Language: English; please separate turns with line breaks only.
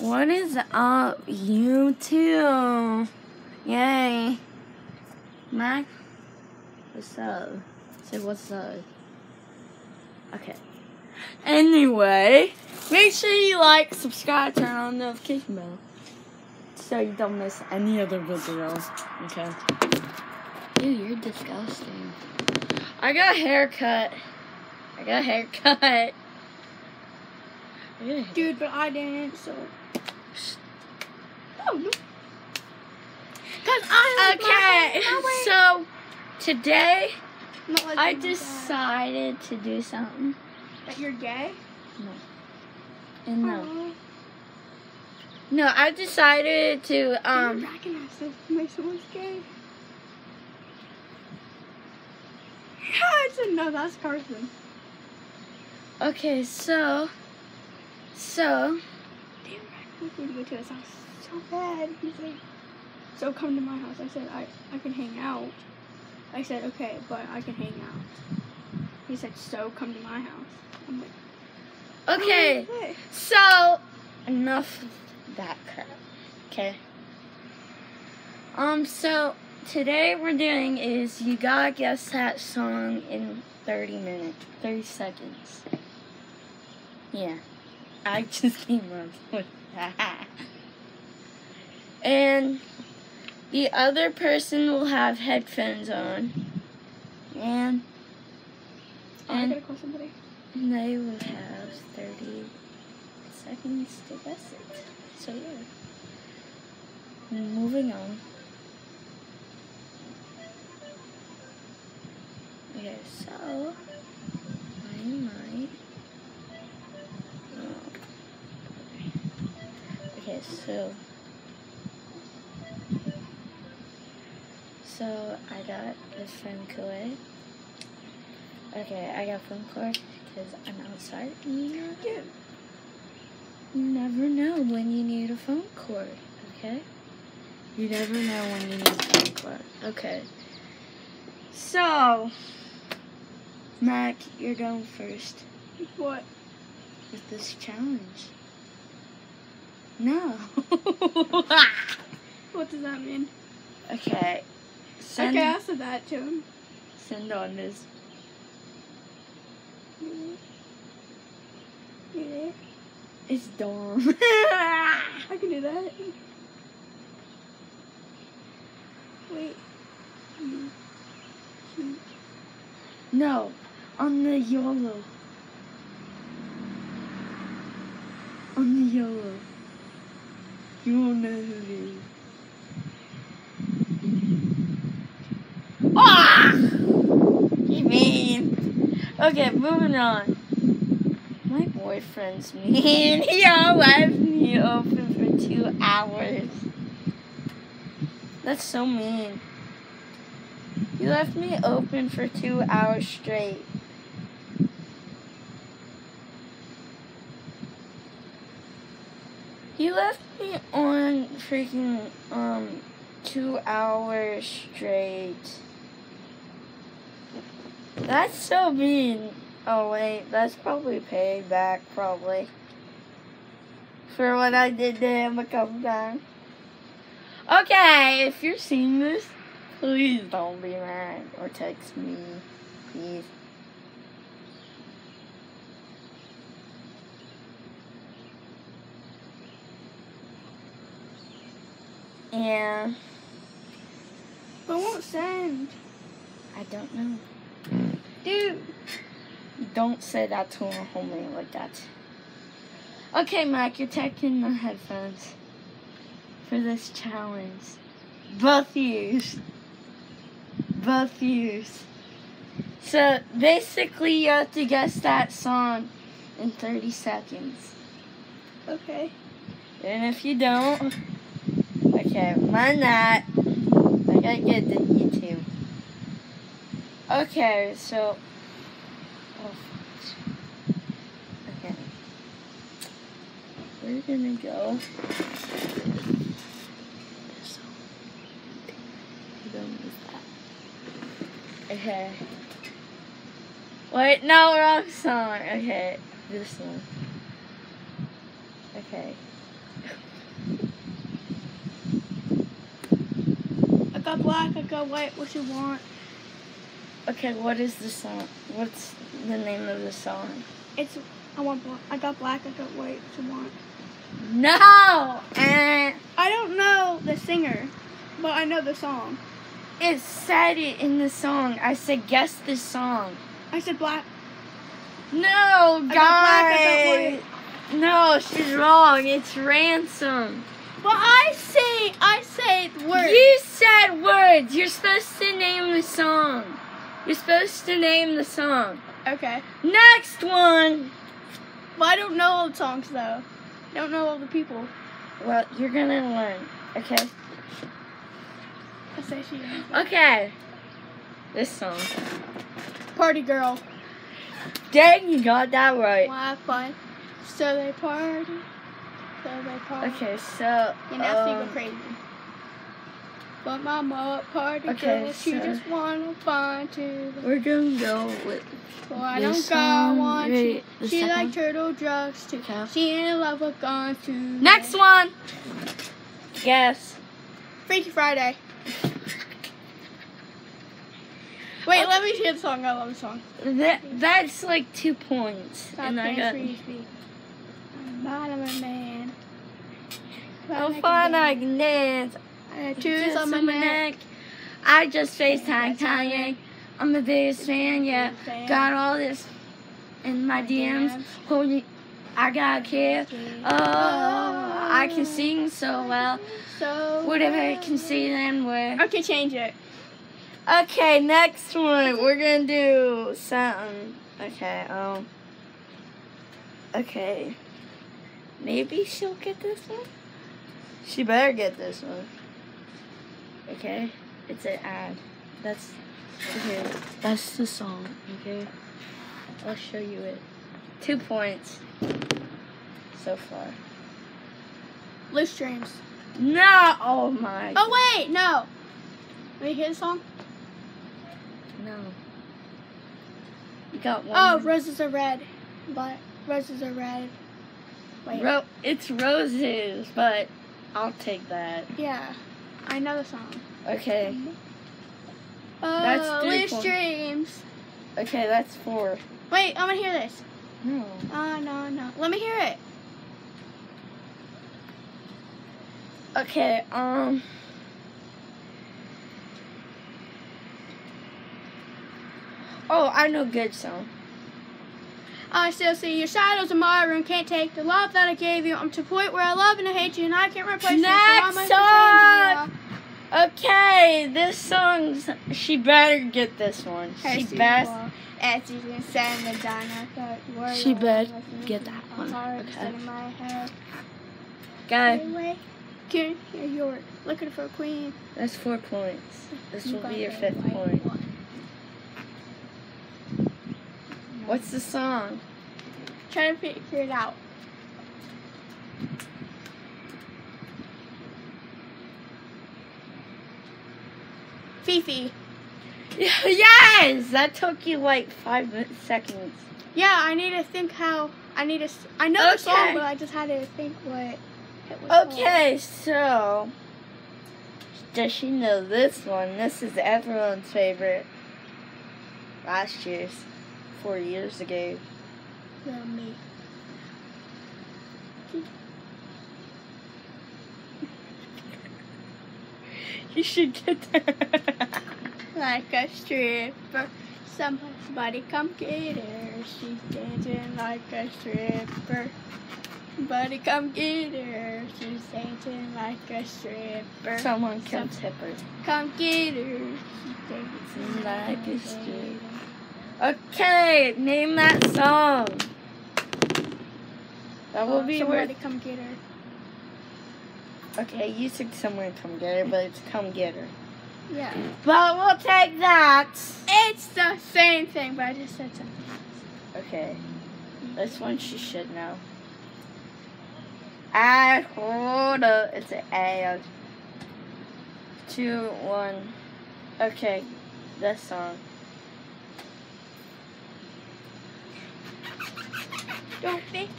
What is up, YouTube? Yay. Mac, what's up? Say what's up. Okay. Anyway, make sure you like, subscribe, turn on the notification bell. So you don't miss any other videos. Okay. Dude, you're disgusting. I got a haircut. I got a haircut.
Dude, but I didn't, so. Oh, no. Cause I
Okay,
my-
so today I
you do that.
decided to do something.
that you're gay. No.
And no,
Aw.
no, I decided to um.
Dude, recognize if my someone's gay. I said no, that's Carson.
Okay, so, so
Damn, Raccoon's going to go to his house so bad. He's like, so come to my house. I said, I, I can hang out. I said, okay, but I can hang out. He said, so come to my house. I'm like,
okay,
"Oh,
so enough of that crap. Okay. Um, so today we're doing is you gotta guess that song in 30 minutes, 30 seconds. Yeah, I just came up with. And the other person will have headphones on, and
Oh, I
And-
gotta call somebody.
And they will have 30 seconds to guess it. So, yeah. Moving on. Okay, so. I might. Okay, so. So, I got this phone cord. Okay, I got phone cord because I'm outside. and You know, you never know when you need a phone cord, okay? You never know when you need a phone cord. Okay. So, Mac, you're going first
what?
with this challenge. No.
What does that mean?
okay. Send,
okay, I said that to him.
send on this.
You there?
It's Dom.
I can do that. Wait.
No, on the YOLO. On the YOLO. Is. Ah! Mean? Okay, moving on. My boyfriend's mean. He left me open for two hours. That's so mean. You left me open for two hours straight. You left me on freaking um two hours straight. That's so mean. Oh wait, that's probably payback probably. For what I did to him a couple times. Okay, if you're seeing this, please don't be mad or text me. Please. Yeah,
But won't send.
I don't know.
Dude.
Don't say that to a homie like that. Okay, Mike, you're taking the headphones for this challenge. Both use. Both use. So basically, you have to guess that song in 30 seconds.
Okay.
And if you don't, okay, mind that. I gotta get the YouTube. Okay, so. Oh, okay. We're gonna go. Okay. Wait, no, wrong song. Okay, this one. Okay.
I got black, I got white, what you want?
Okay, what is the song? What's the name of the song?
It's, I want black, I got black, I got white, what you want?
No! And
I don't know the singer, but I know the song.
it said it in the song. I said, guess this song.
I said black.
No,
got black, I
guys. No, she's wrong. It's ransom.
But I say, I say the word.
You said words. You're supposed to name the song. You're supposed to name the song.
Okay.
Next one.
But I don't know all the songs though. I don't know all the people.
Well, you're gonna learn. Okay.
I say she.
Okay. This song.
Party girl.
Dang, you got that right.
Have fun. So they party. So they party.
Okay, so.
And now
um,
go crazy. But my mama, party
Okay,
girl, she
so-
just wanna fun too.
We're gonna go with
Well, I don't got
song.
one.
Wait,
She,
the
she
second
like turtle drugs too.
Okay.
She in love with guns too.
Next one. Guess.
Freaky Friday. Wait,
Okay.
let me hear the song. I love the song.
That that's like two points,
Stop
and I got.
bottom of man.
How fun I can dance.
I shoes on my neck.
I just FaceTime Kanye. I'm the biggest fan, yeah. Got all this in my DMs. Holy, I got a kid. Oh, I can sing so well.
So
Whatever I can see them with.
Okay, change it.
Okay, next one. We're gonna do something. Okay, um. Okay. Maybe she'll get this one? She better get this one. Okay? It's an ad. That's. Okay. That's the song, okay? I'll show you it. Two points. So far.
Lucid dreams.
No! Oh my.
Oh wait, no. Me hear the song.
No. You got one.
Oh,
more.
roses are red. But roses are red. Wait.
Ro- it's roses, but I'll take that.
yeah, I know the song.
Okay.
Oh,
That's three lucid
dreams.
Okay, that's four.
Wait, I'm gonna hear this.
No.
Oh no no. Let me hear it.
Okay, um. Oh, I know good song.
I still see your shadows in my room. Can't take the love that I gave you. I'm to the point where I love and I hate you, and I can't replace you. so
Next song!
change.
Okay, this song's. She better get this one.
Hey,
She best.
As you can diner, thought you
She better get that one. Okay.
instead of my head.
Go.
Anyway, can hear your looking for a queen.
That's four points. This will be your fifth point.
one.
What's the song?
Trying to figure it out. Fifi.
yes! That took you like five seconds.
Yeah, I need to think how. I need to. I know the song, but I just had to think what. It was called.
Okay, so does she know this one? This is everyone's favorite. Last year's, four years ago.
Well, me.
You should get that.
Like a stripper. Somebody come get her. She's dancing like a stripper. Somebody come get her. She's dancing like a stripper.
Someone come tip her.
Come get her. She's dancing
Like a stripper. Okay, name that song. That will oh, be
Somebody
worth.
come get her.
Okay, you said someone come get her, but it's come get her.
Yeah.
But we'll take that.
It's the same thing, but I just said something.
Okay. Mm-hmm. This one she should know. And hold up. It's an and. Two, one. Okay. This song.
Don't think